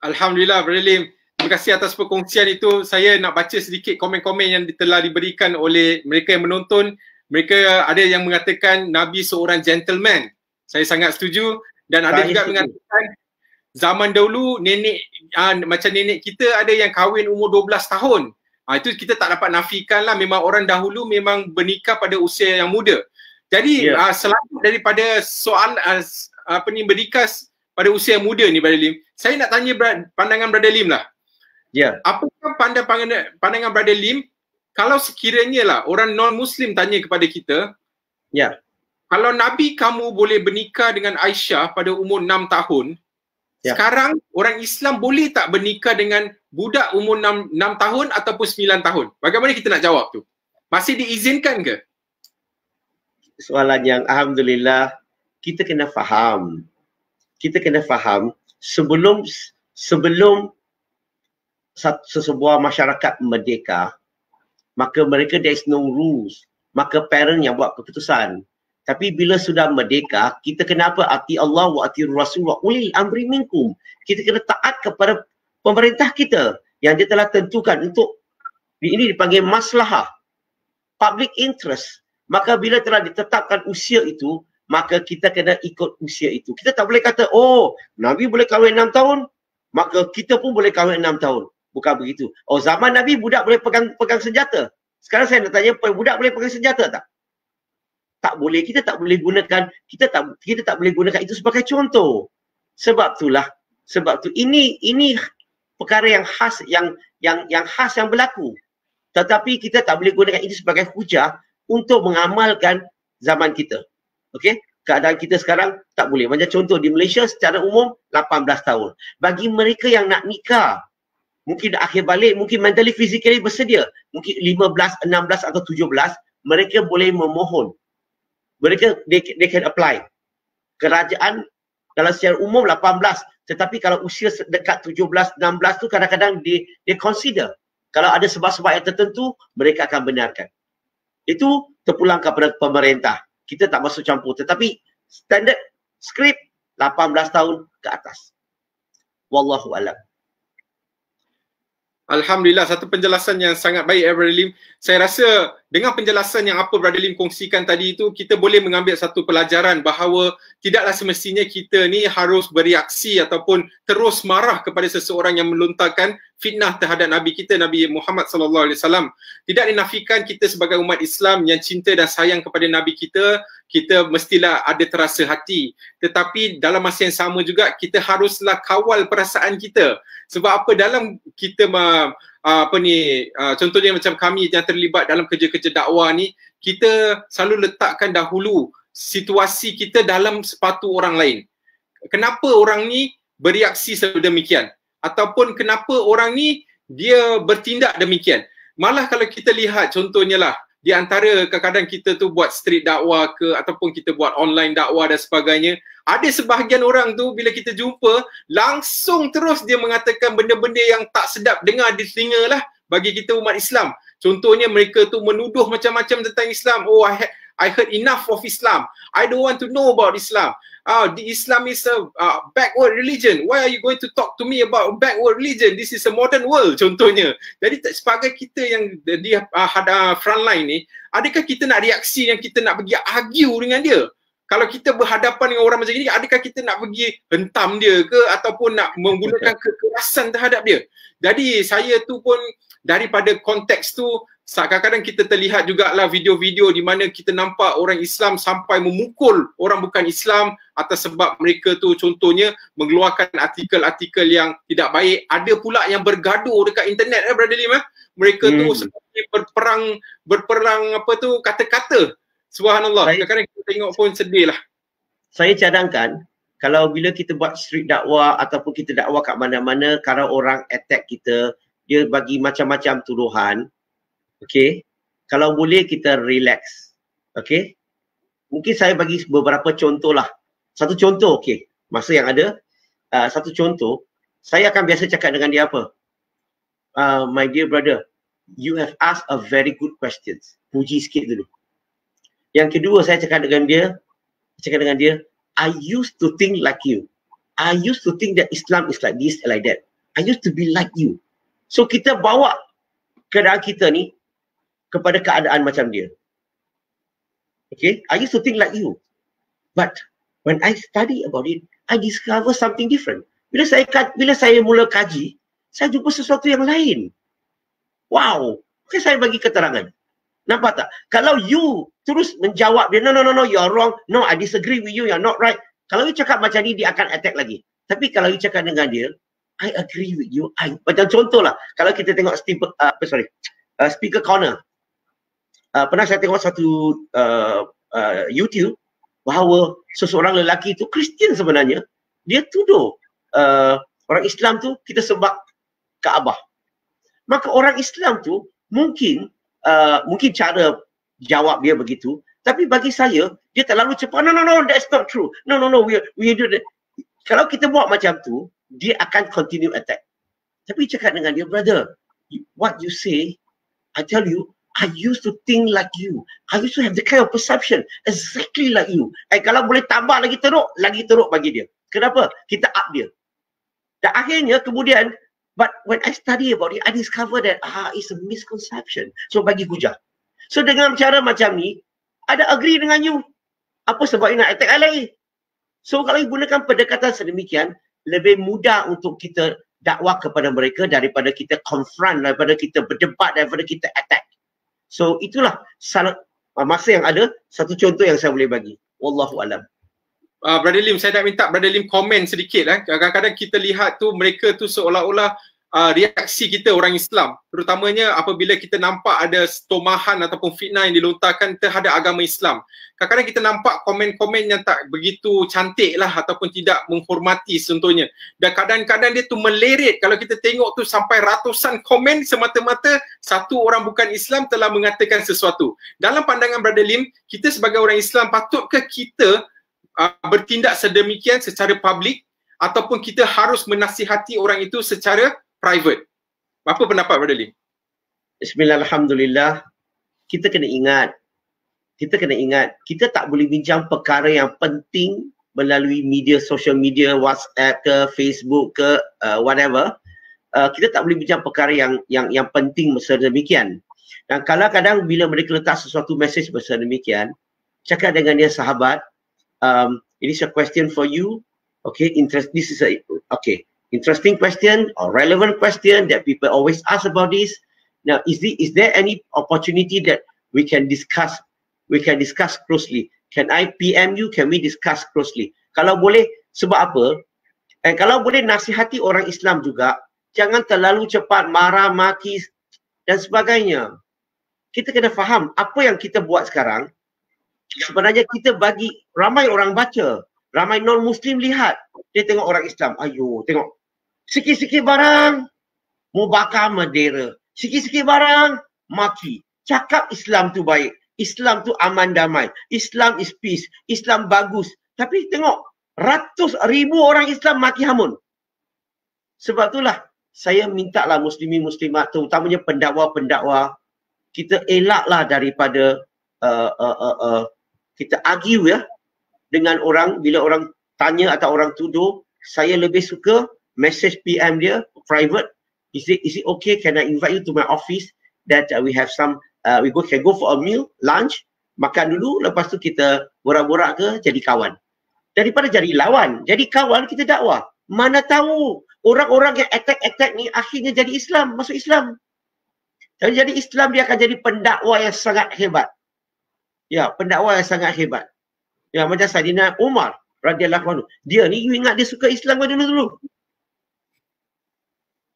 Alhamdulillah, Brother Lim. Terima kasih atas perkongsian itu. Saya nak baca sedikit komen-komen yang telah diberikan oleh mereka yang menonton. Mereka ada yang mengatakan Nabi seorang gentleman. Saya sangat setuju. Dan ada juga mengatakan zaman dahulu nenek uh, macam nenek kita ada yang kahwin umur 12 tahun. Uh, itu kita tak dapat nafikan lah. Memang orang dahulu memang bernikah pada usia yang muda. Jadi yeah. uh, selain daripada soal uh, apa ni bernikah pada usia muda ni Brother Lim, saya nak tanya pandangan Brother Lim lah. Ya. Yeah. Apakah pandangan pandangan Brother Lim kalau sekiranya lah orang non-Muslim tanya kepada kita, ya. Yeah kalau Nabi kamu boleh bernikah dengan Aisyah pada umur 6 tahun, ya. sekarang orang Islam boleh tak bernikah dengan budak umur 6, 6 tahun ataupun 9 tahun? Bagaimana kita nak jawab tu? Masih diizinkan ke? Soalan yang Alhamdulillah kita kena faham. Kita kena faham sebelum sebelum sesebuah masyarakat merdeka, maka mereka there is no rules. Maka parent yang buat keputusan. Tapi bila sudah merdeka, kita kena apa? Ati Allah wa ati Rasulullah. Uli amri minkum. Kita kena taat kepada pemerintah kita yang dia telah tentukan untuk ini dipanggil maslahah. Public interest. Maka bila telah ditetapkan usia itu, maka kita kena ikut usia itu. Kita tak boleh kata, oh Nabi boleh kahwin enam tahun, maka kita pun boleh kahwin enam tahun. Bukan begitu. Oh zaman Nabi budak boleh pegang pegang senjata. Sekarang saya nak tanya, budak boleh pegang senjata tak? tak boleh kita tak boleh gunakan kita tak kita tak boleh gunakan itu sebagai contoh sebab itulah sebab tu ini ini perkara yang khas yang yang yang khas yang berlaku tetapi kita tak boleh gunakan itu sebagai hujah untuk mengamalkan zaman kita. Okey? Keadaan kita sekarang tak boleh. Macam contoh di Malaysia secara umum 18 tahun. Bagi mereka yang nak nikah mungkin akhir balik mungkin mentally physically bersedia. Mungkin 15 16 atau 17 mereka boleh memohon. Mereka they, they can apply. Kerajaan kalau secara umum 18 tetapi kalau usia dekat 17 16 tu kadang-kadang dia dia consider. Kalau ada sebab-sebab yang tertentu mereka akan benarkan. Itu terpulang kepada pemerintah. Kita tak masuk campur tetapi standard skrip 18 tahun ke atas. Wallahu alam. Alhamdulillah satu penjelasan yang sangat baik Lim. Saya rasa dengan penjelasan yang apa Brother Lim kongsikan tadi itu kita boleh mengambil satu pelajaran bahawa tidaklah semestinya kita ni harus bereaksi ataupun terus marah kepada seseorang yang melontarkan fitnah terhadap Nabi kita Nabi Muhammad sallallahu alaihi wasallam. Tidak dinafikan kita sebagai umat Islam yang cinta dan sayang kepada Nabi kita, kita mestilah ada terasa hati. Tetapi dalam masa yang sama juga kita haruslah kawal perasaan kita sebab apa dalam kita uh, apa ni uh, contohnya macam kami yang terlibat dalam kerja-kerja dakwah ni kita selalu letakkan dahulu situasi kita dalam sepatu orang lain. Kenapa orang ni bereaksi sedemikian? Ataupun kenapa orang ni dia bertindak demikian? Malah kalau kita lihat contohnya lah di antara kadang-kadang kita tu buat street dakwah ke ataupun kita buat online dakwah dan sebagainya ada sebahagian orang tu bila kita jumpa langsung terus dia mengatakan benda-benda yang tak sedap dengar di telinga lah bagi kita umat Islam. Contohnya mereka tu menuduh macam-macam tentang Islam. Oh I, I heard enough of Islam I don't want to know about Islam uh, the Islam is a uh, backward religion. Why are you going to talk to me about backward religion? This is a modern world contohnya. Jadi sebagai kita yang di uh, front line ni, adakah kita nak reaksi yang kita nak pergi argue dengan dia? Kalau kita berhadapan dengan orang macam ini, adakah kita nak pergi hentam dia ke ataupun nak menggunakan kekerasan terhadap dia? Jadi saya tu pun daripada konteks tu kadang-kadang kita terlihat juga lah video-video di mana kita nampak orang Islam sampai memukul orang bukan Islam atas sebab mereka tu contohnya mengeluarkan artikel-artikel yang tidak baik. Ada pula yang bergaduh dekat internet eh Brother Lim eh. Mereka hmm. tu seperti berperang berperang apa tu kata-kata. Subhanallah. Kadang-kadang kita tengok pun sedih lah. Saya cadangkan kalau bila kita buat street dakwah ataupun kita dakwah kat mana-mana kalau orang attack kita dia bagi macam-macam tuduhan Okay. Kalau boleh kita relax. Okay. Mungkin saya bagi beberapa contoh lah. Satu contoh, okay. Masa yang ada, uh, satu contoh, saya akan biasa cakap dengan dia apa? Uh, my dear brother, you have asked a very good questions. Puji sikit dulu. Yang kedua saya cakap dengan dia, cakap dengan dia, I used to think like you. I used to think that Islam is like this, like that. I used to be like you. So kita bawa keadaan kita ni kepada keadaan macam dia. Okay, I used to think like you. But when I study about it, I discover something different. Bila saya bila saya mula kaji, saya jumpa sesuatu yang lain. Wow, okay, saya bagi keterangan. Nampak tak? Kalau you terus menjawab dia, no, no, no, no, you're wrong. No, I disagree with you, you're not right. Kalau you cakap macam ni, dia akan attack lagi. Tapi kalau you cakap dengan dia, I agree with you. I, macam contoh lah, kalau kita tengok speaker, uh, sorry, uh, speaker corner. Uh, pernah saya tengok satu uh, uh, YouTube bahawa seseorang lelaki itu Kristian sebenarnya, dia tuduh uh, orang Islam tu kita sebab Kaabah. Maka orang Islam tu mungkin uh, mungkin cara jawab dia begitu tapi bagi saya dia terlalu cepat no no no that's not true no no no we we do that kalau kita buat macam tu dia akan continue attack tapi cakap dengan dia brother what you say i tell you i used to think like you i used to have the kind of perception exactly like you eh kalau boleh tambah lagi teruk lagi teruk bagi dia kenapa kita up dia dan akhirnya kemudian But when I study about it, I discover that ah, it's a misconception. So bagi hujah. So dengan cara macam ni, ada agree dengan you. Apa sebab you nak attack lagi? So kalau you gunakan pendekatan sedemikian, lebih mudah untuk kita dakwah kepada mereka daripada kita confront, daripada kita berdebat, daripada kita attack. So itulah salah, masa yang ada, satu contoh yang saya boleh bagi. Wallahu alam. Uh, Brother Lim, saya nak minta Brother Lim komen sedikit. Eh. Kadang-kadang kita lihat tu mereka tu seolah-olah uh, reaksi kita orang Islam terutamanya apabila kita nampak ada stomahan ataupun fitnah yang dilontarkan terhadap agama Islam. Kadang-kadang kita nampak komen-komen yang tak begitu cantik lah ataupun tidak menghormati contohnya. Dan kadang-kadang dia tu melerit. Kalau kita tengok tu sampai ratusan komen semata-mata satu orang bukan Islam telah mengatakan sesuatu. Dalam pandangan Brother Lim kita sebagai orang Islam patutkah kita uh, bertindak sedemikian secara publik? Ataupun kita harus menasihati orang itu secara private. Apa pendapat Brother Lee? Bismillahirrahmanirrahim. Kita kena ingat, kita kena ingat, kita tak boleh bincang perkara yang penting melalui media, social media, WhatsApp ke, Facebook ke, uh, whatever. Uh, kita tak boleh bincang perkara yang yang yang penting sedemikian. Dan kadang-kadang bila mereka letak sesuatu message demikian, cakap dengan dia sahabat, um, it is a question for you. Okay, interest. This is a okay interesting question or relevant question that people always ask about this. Now, is, the, is there any opportunity that we can discuss we can discuss closely? Can I PM you? Can we discuss closely? Kalau boleh, sebab apa? Eh, kalau boleh nasihati orang Islam juga, jangan terlalu cepat marah, maki dan sebagainya. Kita kena faham apa yang kita buat sekarang, sebenarnya kita bagi ramai orang baca, ramai non-Muslim lihat. Dia tengok orang Islam, ayo tengok Sikit-sikit barang, mau bakar Madera. Sikit-sikit barang, maki. Cakap Islam tu baik. Islam tu aman damai. Islam is peace. Islam bagus. Tapi tengok, ratus ribu orang Islam maki hamun. Sebab itulah saya minta lah muslimin muslimat terutamanya pendakwa-pendakwa kita elaklah daripada uh, uh, uh, uh, kita argue ya dengan orang bila orang tanya atau orang tuduh saya lebih suka message PM dia private is it is it okay? Can I invite you to my office? That uh, we have some uh, we go can go for a meal lunch makan dulu lepas tu kita borak-borak ke jadi kawan. Daripada jadi lawan jadi kawan kita dakwah. Mana tahu orang-orang yang attack-attack ni akhirnya jadi Islam masuk Islam. Jadi jadi Islam dia akan jadi pendakwa yang sangat hebat. Ya pendakwa yang sangat hebat. Ya macam Saidina Umar radhiyallahu anhu. Dia ni you ingat dia suka Islam dulu dulu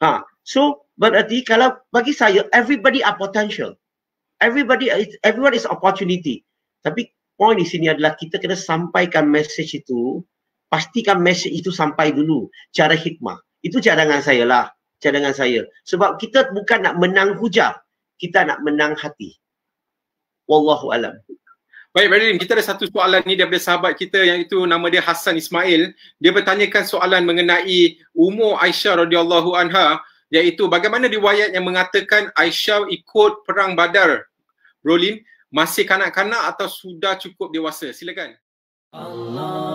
Ha. So berarti kalau bagi saya everybody are potential. Everybody is everyone is opportunity. Tapi point di sini adalah kita kena sampaikan message itu pastikan message itu sampai dulu cara hikmah. Itu cadangan saya lah. Cadangan saya. Sebab kita bukan nak menang hujah. Kita nak menang hati. Wallahu alam. Baik, Bradley, kita ada satu soalan ni daripada sahabat kita yang itu nama dia Hassan Ismail. Dia bertanyakan soalan mengenai umur Aisyah radhiyallahu anha iaitu bagaimana riwayat yang mengatakan Aisyah ikut perang Badar. Rolim, masih kanak-kanak atau sudah cukup dewasa? Silakan. Allah